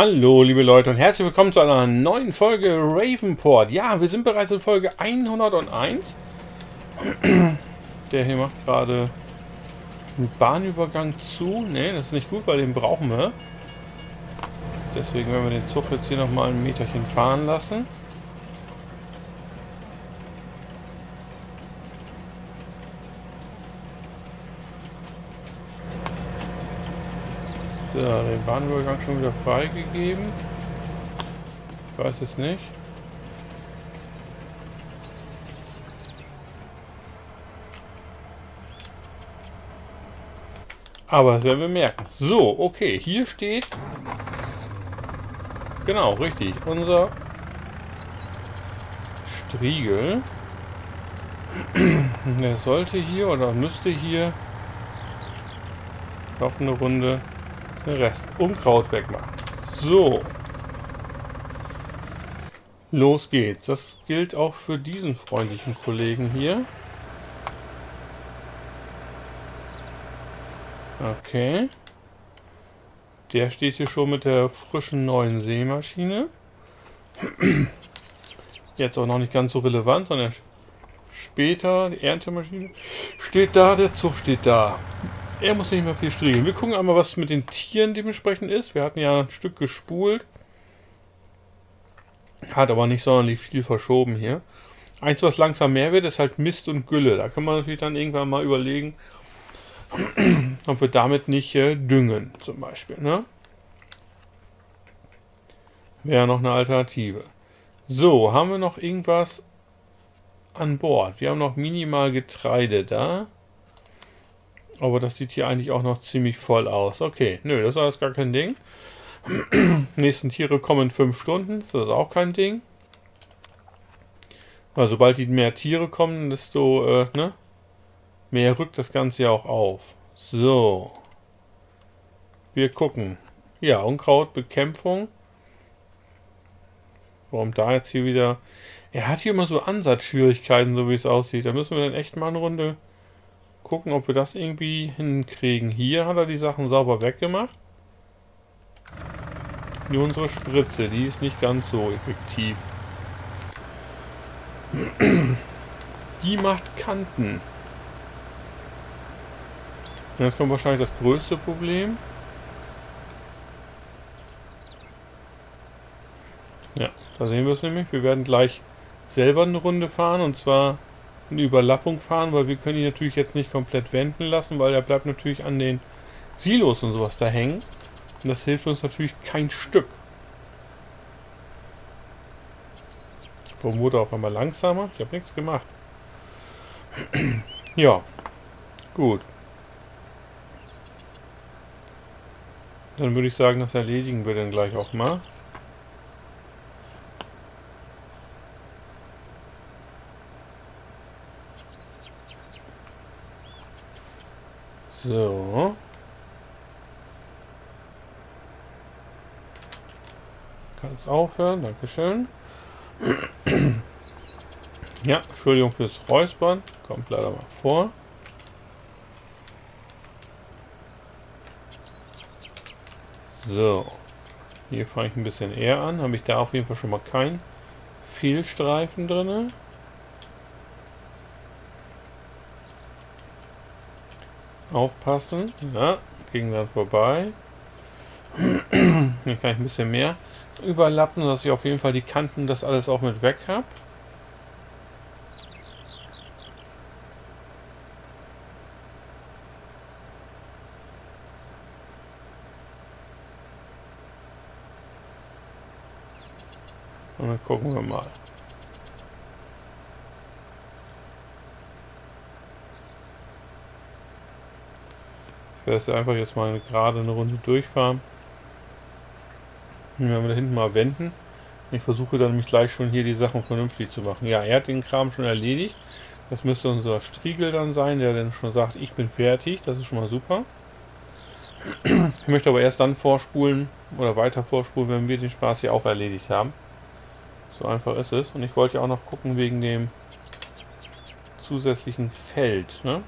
Hallo, liebe Leute und herzlich willkommen zu einer neuen Folge Ravenport. Ja, wir sind bereits in Folge 101. Der hier macht gerade einen Bahnübergang zu. Ne, das ist nicht gut, weil den brauchen wir. Deswegen werden wir den Zug jetzt hier nochmal ein Meterchen fahren lassen. So, den Bahnübergang schon wieder freigegeben. Ich weiß es nicht. Aber das werden wir merken. So, okay, hier steht... Genau, richtig. Unser Striegel. Der sollte hier oder müsste hier noch eine Runde den Rest Unkraut wegmachen. So. Los geht's. Das gilt auch für diesen freundlichen Kollegen hier. Okay. Der steht hier schon mit der frischen neuen Sämaschine. Jetzt auch noch nicht ganz so relevant, sondern später, die Erntemaschine steht da, der Zug steht da. Er muss nicht mehr viel striegeln. Wir gucken einmal, was mit den Tieren dementsprechend ist. Wir hatten ja ein Stück gespult. Hat aber nicht sonderlich viel verschoben hier. Eins, was langsam mehr wird, ist halt Mist und Gülle. Da kann man natürlich dann irgendwann mal überlegen, ob wir damit nicht äh, düngen, zum Beispiel. Ne? Wäre noch eine Alternative. So, haben wir noch irgendwas an Bord? Wir haben noch minimal Getreide da. Aber das sieht hier eigentlich auch noch ziemlich voll aus. Okay, nö, das ist alles gar kein Ding. Nächsten Tiere kommen in fünf Stunden. Das ist auch kein Ding. Weil sobald die mehr Tiere kommen, desto äh, ne, mehr rückt das Ganze ja auch auf. So. Wir gucken. Ja, Unkrautbekämpfung. Warum da jetzt hier wieder... Er hat hier immer so Ansatzschwierigkeiten, so wie es aussieht. Da müssen wir dann echt mal eine Runde gucken, ob wir das irgendwie hinkriegen. Hier hat er die Sachen sauber weggemacht. Nur unsere Spritze, die ist nicht ganz so effektiv. Die macht Kanten. jetzt kommt wahrscheinlich das größte Problem. Ja, da sehen wir es nämlich. Wir werden gleich selber eine Runde fahren und zwar eine Überlappung fahren, weil wir können ihn natürlich jetzt nicht komplett wenden lassen, weil er bleibt natürlich an den Silos und sowas da hängen. Und das hilft uns natürlich kein Stück. Warum wurde auf einmal langsamer? Ich habe nichts gemacht. ja, gut. Dann würde ich sagen, das erledigen wir dann gleich auch mal. So. Kann es aufhören, Dankeschön. ja, Entschuldigung fürs Räuspern. Kommt leider mal vor. So. Hier fange ich ein bisschen eher an. Habe ich da auf jeden Fall schon mal keinen Fehlstreifen drin. Aufpassen. Ja, ging dann vorbei. Hier kann ich ein bisschen mehr überlappen, dass ich auf jeden Fall die Kanten das alles auch mit weg habe. Und dann gucken wir mal. Werde das einfach jetzt mal gerade eine Runde durchfahren. Wenn wir da hinten mal wenden. Ich versuche dann nämlich gleich schon hier die Sachen vernünftig zu machen. Ja, er hat den Kram schon erledigt. Das müsste unser Striegel dann sein, der dann schon sagt, ich bin fertig. Das ist schon mal super. Ich möchte aber erst dann vorspulen oder weiter vorspulen, wenn wir den Spaß hier auch erledigt haben. So einfach ist es. Und ich wollte ja auch noch gucken wegen dem zusätzlichen Feld. Ne?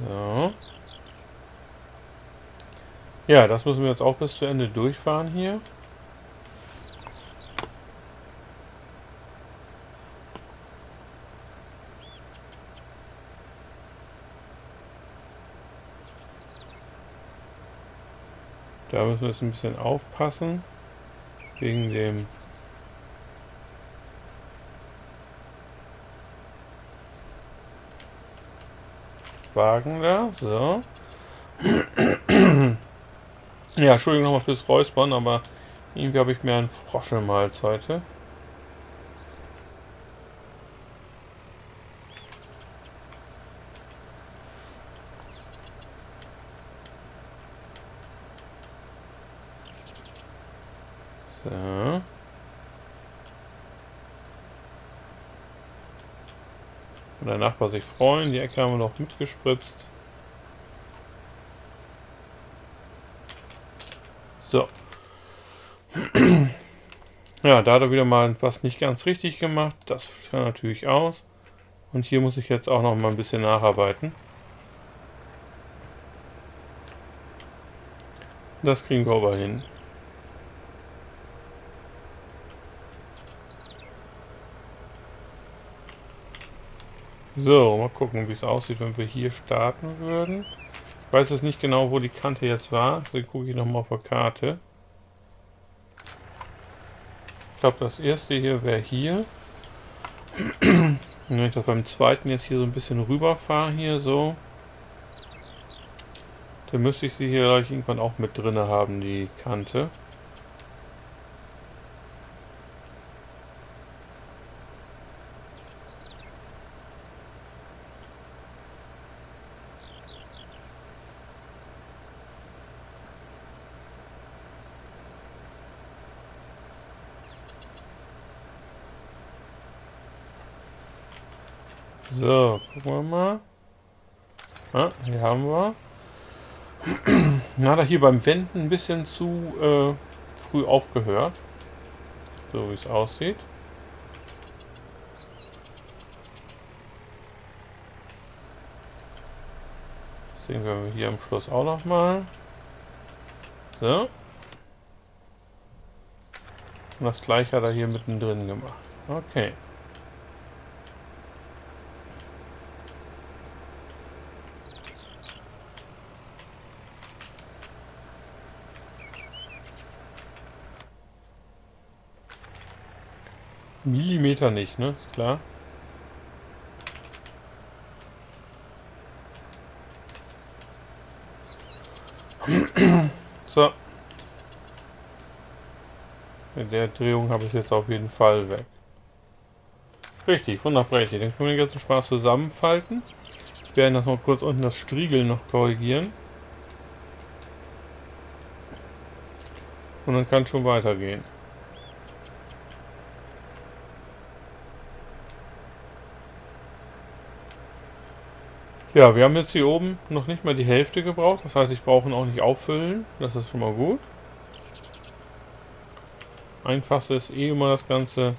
So. Ja, das müssen wir jetzt auch bis zu Ende durchfahren hier. Da müssen wir jetzt ein bisschen aufpassen. Wegen dem Wagen da. So. ja, Entschuldigung nochmal fürs Räuspern, aber irgendwie habe ich mir einen Frosch im Hals heute. Nachbar sich freuen. Die Ecke haben wir noch mitgespritzt. So. Ja, da hat er wieder mal was nicht ganz richtig gemacht. Das schaut natürlich aus. Und hier muss ich jetzt auch noch mal ein bisschen nacharbeiten. Das kriegen wir aber hin. So, mal gucken, wie es aussieht, wenn wir hier starten würden. Ich weiß jetzt nicht genau, wo die Kante jetzt war. Deswegen gucke ich nochmal auf der Karte. Ich glaube, das erste hier wäre hier. wenn ich das beim zweiten jetzt hier so ein bisschen rüberfahre, hier so, dann müsste ich sie hier gleich irgendwann auch mit drin haben, die Kante. So, gucken wir mal. Ah, hier haben wir. Na, hat er hier beim Wenden ein bisschen zu äh, früh aufgehört. So wie es aussieht. Das sehen wir hier am Schluss auch noch mal. So. Und das gleiche hat er hier mittendrin gemacht. Okay. Millimeter nicht, ne? Ist klar. So. Mit der Drehung habe ich es jetzt auf jeden Fall weg. Richtig, wunderbar. Dann können wir den ganzen Spaß zusammenfalten. Wir werden das mal kurz unten das Striegel noch korrigieren. Und dann kann es schon weitergehen. Ja, wir haben jetzt hier oben noch nicht mal die Hälfte gebraucht. Das heißt, ich brauche ihn auch nicht auffüllen. Das ist schon mal gut. Einfachste ist eh immer das Ganze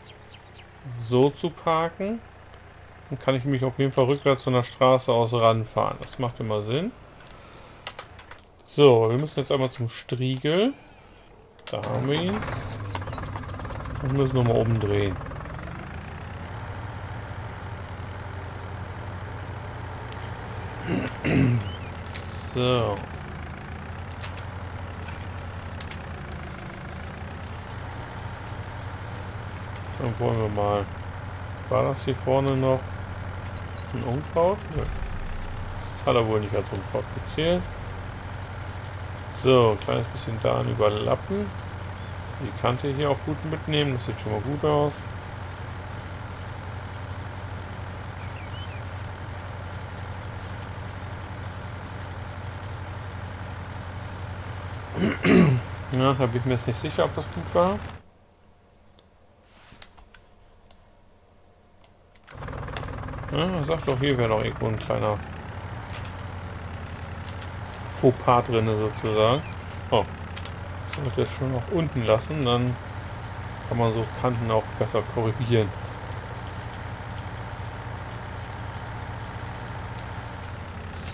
so zu parken. Dann kann ich mich auf jeden Fall rückwärts von der Straße aus ranfahren. Das macht immer Sinn. So, wir müssen jetzt einmal zum Striegel. Da haben wir ihn. Und müssen nochmal oben drehen. So. Dann wollen wir mal. War das hier vorne noch ein Unkraut? Ja. Das hat er wohl nicht als Unkraut gezählt. So, ein kleines bisschen da überlappen. Die Kante hier auch gut mitnehmen, das sieht schon mal gut aus. Bin ich mir jetzt nicht sicher, ob das gut war. Ja, sagt doch, hier wäre noch irgendwo ein kleiner Fauxpas drin sozusagen. Oh, das sollte jetzt schon noch unten lassen, dann kann man so Kanten auch besser korrigieren.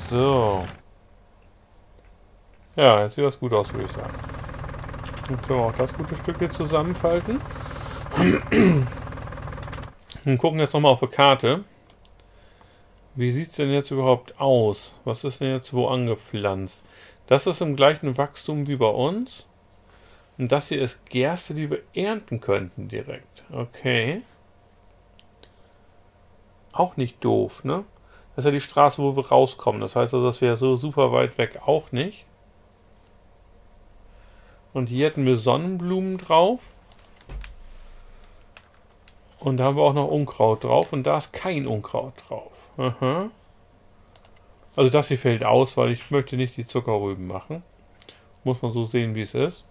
So. Ja, jetzt sieht das gut aus, würde ich sagen. Dann können wir auch das gute Stück hier zusammenfalten. Und gucken jetzt nochmal auf die Karte. Wie sieht es denn jetzt überhaupt aus? Was ist denn jetzt wo angepflanzt? Das ist im gleichen Wachstum wie bei uns. Und das hier ist Gerste, die wir ernten könnten direkt. Okay. Auch nicht doof, ne? Das ist ja die Straße, wo wir rauskommen. Das heißt also, das wäre so super weit weg auch nicht. Und hier hätten wir Sonnenblumen drauf. Und da haben wir auch noch Unkraut drauf. Und da ist kein Unkraut drauf. Aha. Also das hier fällt aus, weil ich möchte nicht die Zuckerrüben machen. Muss man so sehen, wie es ist.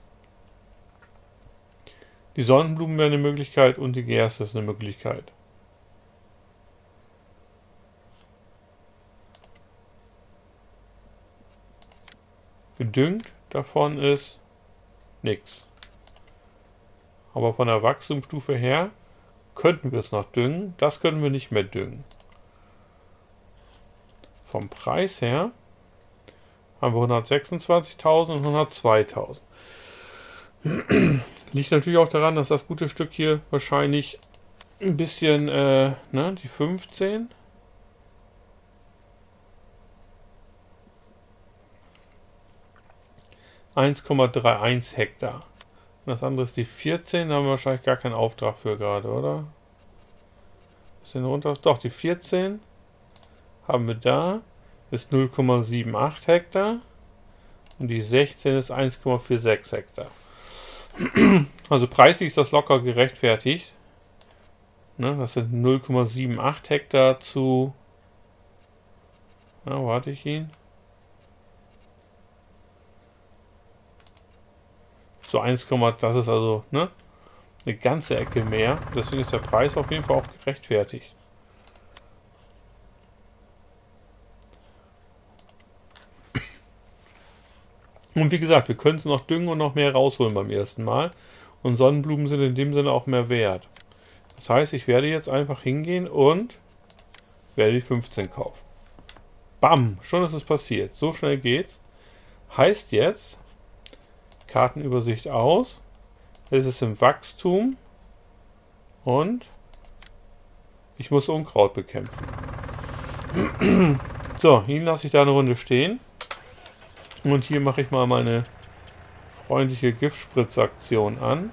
Die Sonnenblumen wären eine Möglichkeit und die Gerste ist eine Möglichkeit. Gedüngt davon ist nichts. Aber von der Wachstumsstufe her könnten wir es noch düngen. Das können wir nicht mehr düngen. Vom Preis her haben wir 126.000 und 102.000. Liegt natürlich auch daran, dass das gute Stück hier wahrscheinlich ein bisschen, äh, ne, die 15 1,31 Hektar. Und das andere ist die 14, da haben wir wahrscheinlich gar keinen Auftrag für gerade, oder? Bisschen runter. Doch, die 14 haben wir da. Ist 0,78 Hektar. Und die 16 ist 1,46 Hektar. Also preislich ist das locker gerechtfertigt. Ne, das sind 0,78 Hektar zu... Na, warte ich ihn? Zu 1, das ist also ne, eine ganze Ecke mehr. Deswegen ist der Preis auf jeden Fall auch gerechtfertigt. Und wie gesagt, wir können es noch düngen und noch mehr rausholen beim ersten Mal. Und Sonnenblumen sind in dem Sinne auch mehr wert. Das heißt, ich werde jetzt einfach hingehen und werde die 15 kaufen. Bam, schon ist es passiert. So schnell geht's. Heißt jetzt, Kartenübersicht aus. Es ist im Wachstum und ich muss Unkraut bekämpfen. So, ihn lasse ich da eine Runde stehen. Und hier mache ich mal meine freundliche Giftspritzaktion an.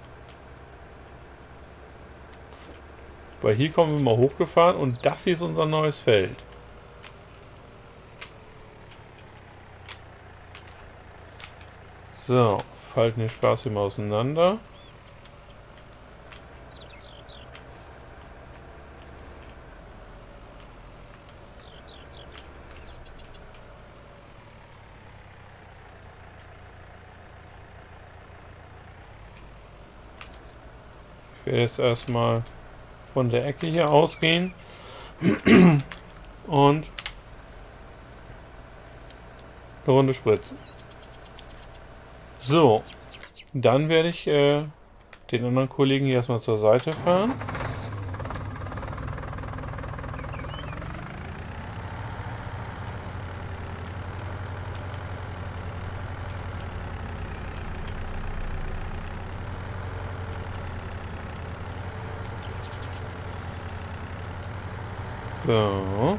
Weil hier kommen wir mal hochgefahren und das hier ist unser neues Feld. So, falten den Spaß mal auseinander. Ich werde jetzt erstmal von der Ecke hier ausgehen und eine Runde spritzen. So, dann werde ich äh, den anderen Kollegen hier erstmal zur Seite fahren. So.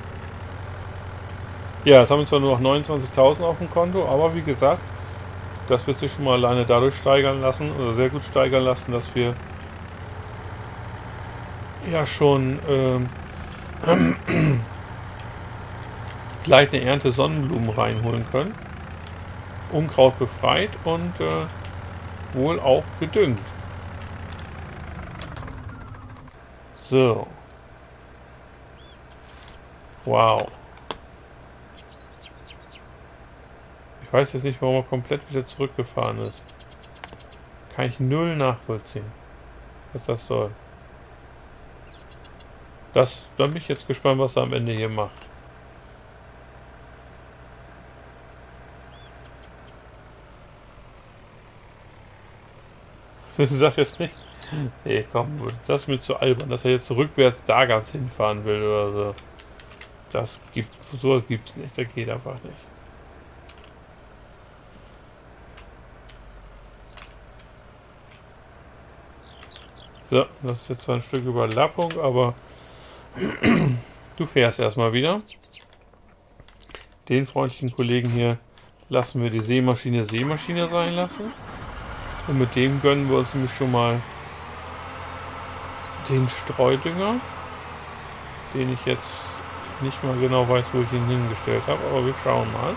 Ja, jetzt haben wir zwar nur noch 29.000 auf dem Konto, aber wie gesagt, das wird sich schon mal alleine dadurch steigern lassen, oder sehr gut steigern lassen, dass wir ja schon ähm, gleich eine Ernte Sonnenblumen reinholen können. Unkraut befreit und äh, wohl auch gedüngt. So. Wow. Ich weiß jetzt nicht, warum er komplett wieder zurückgefahren ist. Kann ich null nachvollziehen, was das soll. Das, da bin ich jetzt gespannt, was er am Ende hier macht. Ich sag jetzt nicht. Nee, komm, das ist mir zu albern, dass er jetzt rückwärts da ganz hinfahren will oder so. Das gibt, so gibt es nicht, das geht einfach nicht. So, das ist jetzt zwar ein Stück Überlappung, aber du fährst erstmal wieder. Den freundlichen Kollegen hier lassen wir die Seemaschine Seemaschine sein lassen. Und mit dem gönnen wir uns nämlich schon mal den Streudünger, den ich jetzt nicht mal genau weiß, wo ich ihn hingestellt habe, aber wir schauen mal.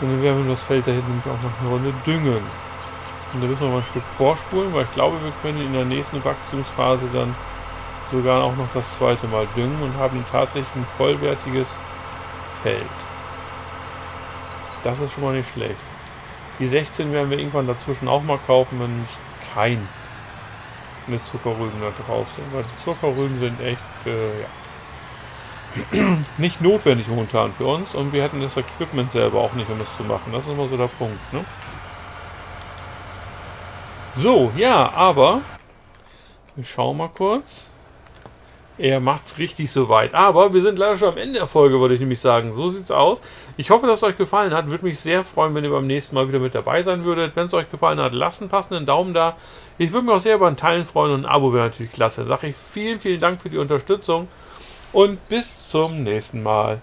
Und dann werden wir das Feld da hinten auch noch eine Runde düngen. Und da müssen wir mal ein Stück vorspulen, weil ich glaube, wir können in der nächsten Wachstumsphase dann sogar auch noch das zweite Mal düngen und haben tatsächlich ein vollwertiges Feld. Das ist schon mal nicht schlecht. Die 16 werden wir irgendwann dazwischen auch mal kaufen, wenn nicht kein mit Zuckerrüben da drauf sind. Weil die Zuckerrüben sind echt äh, ja, nicht notwendig momentan für uns und wir hätten das Equipment selber auch nicht, um es zu machen. Das ist immer so der Punkt. Ne? So, ja, aber wir schauen mal kurz. Er macht es richtig soweit. Aber wir sind leider schon am Ende der Folge, würde ich nämlich sagen. So sieht's aus. Ich hoffe, dass es euch gefallen hat. Würde mich sehr freuen, wenn ihr beim nächsten Mal wieder mit dabei sein würdet. Wenn es euch gefallen hat, lasst einen passenden Daumen da. Ich würde mich auch sehr über ein Teilen freuen und ein Abo wäre natürlich klasse. Sage ich vielen, vielen Dank für die Unterstützung und bis zum nächsten Mal.